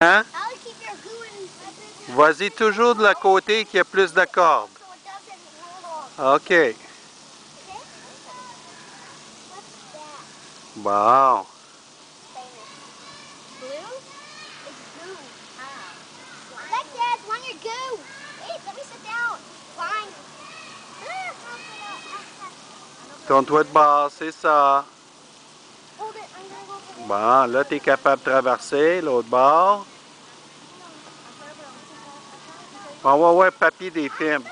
Hein? Vas-y toujours de la côté qui a plus de cordes. OK. Bon. Goo. Ah. Tourne-toi de bord, c'est ça. Bon, là, tu es capable de traverser l'autre bord. On va voir papier des films.